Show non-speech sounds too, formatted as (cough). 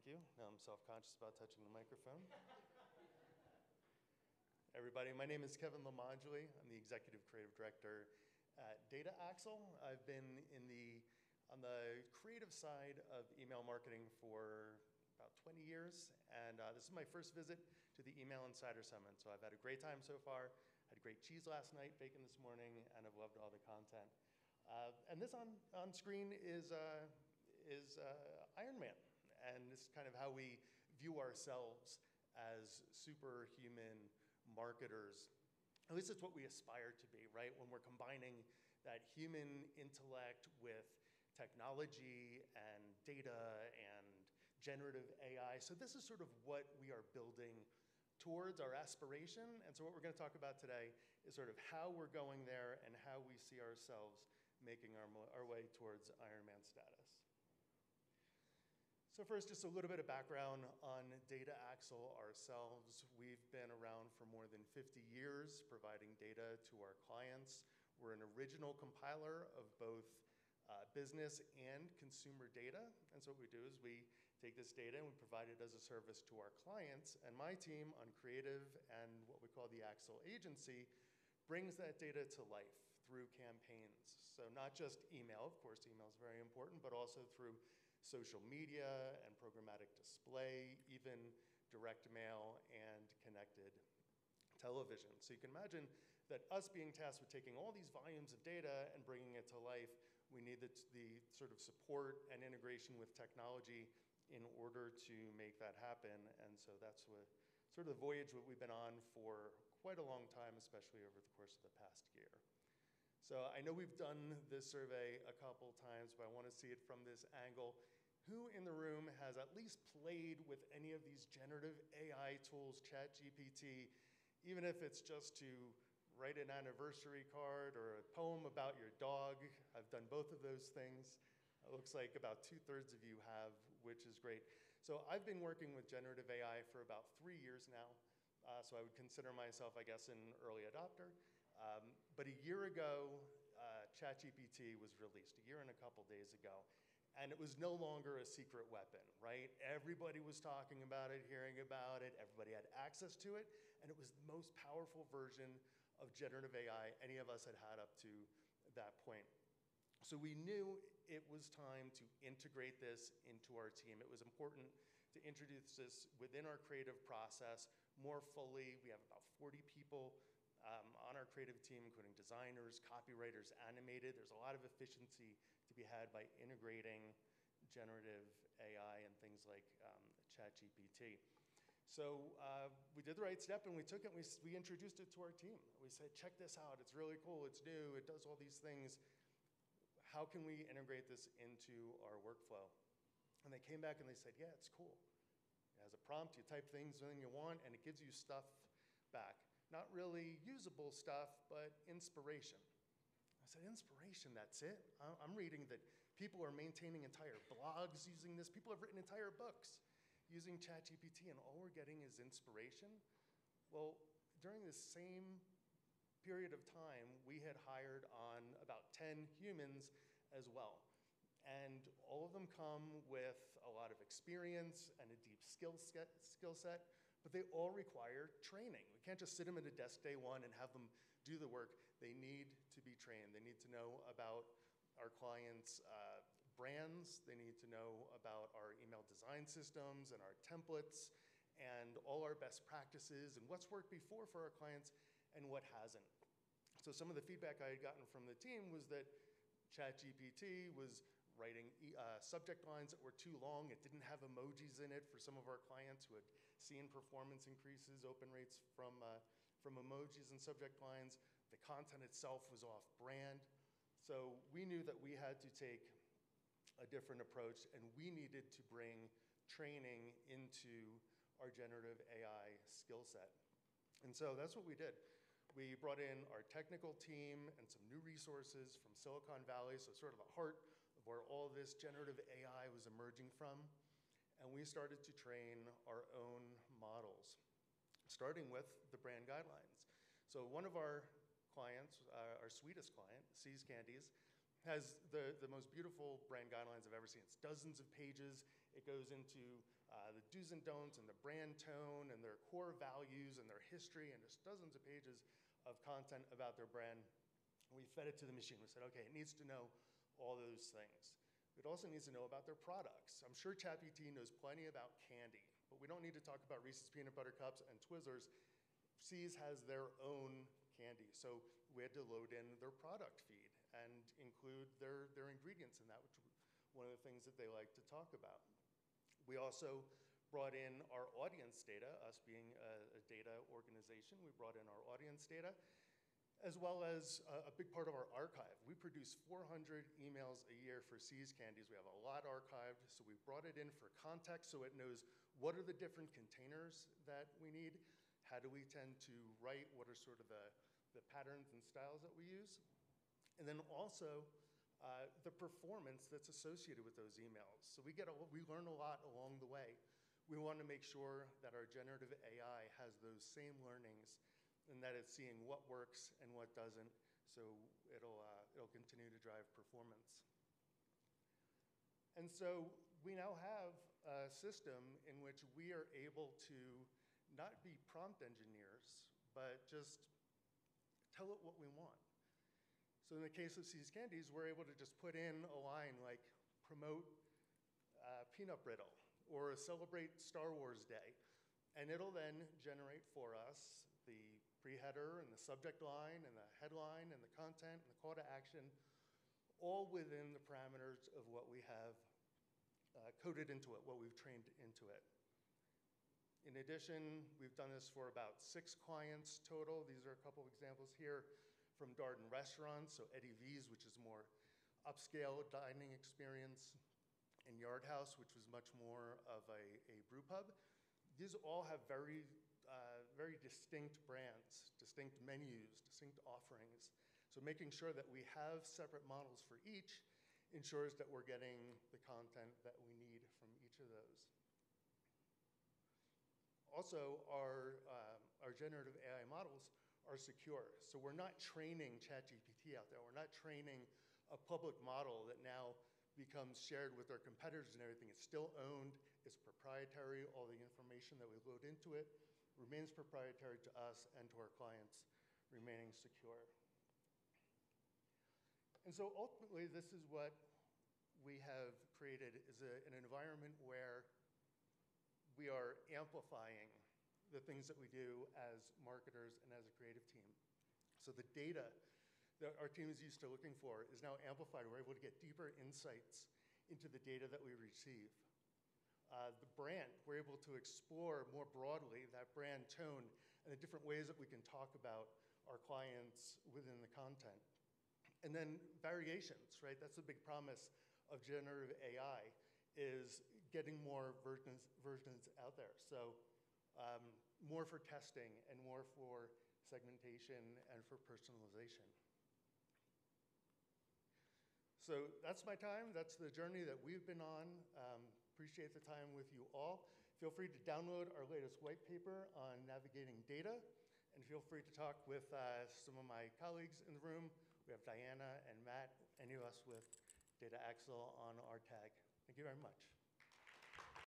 Thank you. Now I'm self-conscious about touching the microphone. (laughs) Everybody, my name is Kevin Limongelli. I'm the Executive Creative Director at Data Axle. I've been in the, on the creative side of email marketing for about 20 years, and uh, this is my first visit to the Email Insider Summit. So I've had a great time so far. Had great cheese last night, bacon this morning, and I've loved all the content. Uh, and this on, on screen is, uh, is uh, Iron Man, and this is kind of how we view ourselves as superhuman marketers. At least it's what we aspire to be, right? When we're combining that human intellect with technology and data and generative AI. So this is sort of what we are building towards our aspiration. And so what we're going to talk about today is sort of how we're going there and how we see ourselves making our, our way towards Ironman status. So first, just a little bit of background on Data Axle ourselves. We've been around for more than 50 years providing data to our clients. We're an original compiler of both uh, business and consumer data. And so what we do is we take this data and we provide it as a service to our clients. And my team on creative and what we call the Axle agency brings that data to life through campaigns. So not just email, of course, email is very important, but also through social media and programmatic display, even direct mail and connected television. So you can imagine that us being tasked with taking all these volumes of data and bringing it to life, we need the, the sort of support and integration with technology in order to make that happen. And so that's what sort of the voyage that we've been on for quite a long time, especially over the course of the past year. So I know we've done this survey a couple times, but I want to see it from this angle. Who in the room has at least played with any of these generative AI tools, ChatGPT, even if it's just to write an anniversary card or a poem about your dog? I've done both of those things. It looks like about two thirds of you have, which is great. So I've been working with generative AI for about three years now. Uh, so I would consider myself, I guess, an early adopter. Um, but a year ago, uh, ChatGPT was released, a year and a couple days ago. And it was no longer a secret weapon, right? Everybody was talking about it, hearing about it, everybody had access to it, and it was the most powerful version of generative AI any of us had had up to that point. So we knew it was time to integrate this into our team. It was important to introduce this within our creative process more fully. We have about 40 people um, on our creative team, including designers, copywriters, animated. There's a lot of efficiency to be had by integrating generative AI and things like um, ChatGPT. So uh, we did the right step and we took it we, we introduced it to our team. We said, check this out, it's really cool, it's new, it does all these things. How can we integrate this into our workflow? And they came back and they said, yeah, it's cool. It has a prompt, you type things in you want, and it gives you stuff back. Not really usable stuff, but inspiration. I said, inspiration, that's it? I'm reading that people are maintaining entire blogs using this. People have written entire books using ChatGPT, and all we're getting is inspiration. Well, during the same period of time, we had hired on about 10 humans as well. And all of them come with a lot of experience and a deep skill set, skill set, but they all require training. We can't just sit them at a desk day one and have them do the work. They need to be trained. They need to know about our clients' uh, brands. They need to know about our email design systems and our templates and all our best practices and what's worked before for our clients and what hasn't. So some of the feedback I had gotten from the team was that ChatGPT was writing uh, subject lines that were too long. It didn't have emojis in it for some of our clients who had seen performance increases, open rates from, uh, from emojis and subject lines. The content itself was off brand. So we knew that we had to take a different approach and we needed to bring training into our generative AI skill set. And so that's what we did. We brought in our technical team and some new resources from Silicon Valley, so sort of the heart of where all this generative AI was emerging from. And we started to train our own models, starting with the brand guidelines. So one of our clients, uh, our sweetest client, See's Candies, has the, the most beautiful brand guidelines I've ever seen. It's dozens of pages. It goes into uh, the do's and don'ts and the brand tone and their core values and their history and just dozens of pages of content about their brand. We fed it to the machine. We said, okay, it needs to know all those things. It also needs to know about their products. I'm sure ChatGPT knows plenty about candy, but we don't need to talk about Reese's Peanut Butter Cups and Twizzlers. See's has their own candy, so we had to load in their product feed and include their, their ingredients in that, which one of the things that they like to talk about. We also brought in our audience data, us being a, a data organization, we brought in our audience data, as well as a, a, big part of our archive. We produce 400 emails a year for See's Candies. We have a lot archived, so we brought it in for context so it knows what are the different containers that we need, how do we tend to write, what are sort of the, the patterns and styles that we use, and then also uh, the performance that's associated with those emails. So we, get a, we learn a lot along the way. We want to make sure that our generative AI has those same learnings and that it's seeing what works and what doesn't, so it'll, uh, it'll continue to drive performance. And so we now have a system in which we are able to not be prompt engineers, but just tell it what we want. So in the case of See's Candies, we're able to just put in a line like promote uh, peanut brittle or celebrate Star Wars Day. And it'll then generate for us the pre-header and the subject line and the headline and the content and the call to action, all within the parameters of what we have uh, coded into it, what we've trained into it. In addition, we've done this for about six clients total. These are a couple of examples here from Darden Restaurants, so Eddie V's, which is more upscale dining experience, and Yard House, which was much more of a, a brew pub. These all have very uh, very distinct brands, distinct menus, distinct offerings. So making sure that we have separate models for each ensures that we're getting the content that we need from each of those. Also, our, um, our generative AI models are secure. So we're not training ChatGPT out there. We're not training a public model that now becomes shared with our competitors and everything. It's still owned, it's proprietary, all the information that we load into it remains proprietary to us and to our clients, remaining secure. And so ultimately, this is what we have created is a, an environment where we are amplifying the things that we do as marketers and as a creative team. So the data that our team is used to looking for is now amplified. We're able to get deeper insights into the data that we receive uh, the brand. We're able to explore more broadly that brand tone and the different ways that we can talk about our clients within the content. And then variations, right? That's the big promise of generative AI is getting more versions, versions out there. So um, more for testing and more for segmentation and for personalization. So that's my time. That's the journey that we've been on. Um, Appreciate the time with you all. Feel free to download our latest white paper on navigating data, and feel free to talk with uh, some of my colleagues in the room. We have Diana and Matt, any of us with Data Axle on our tag. Thank you very much.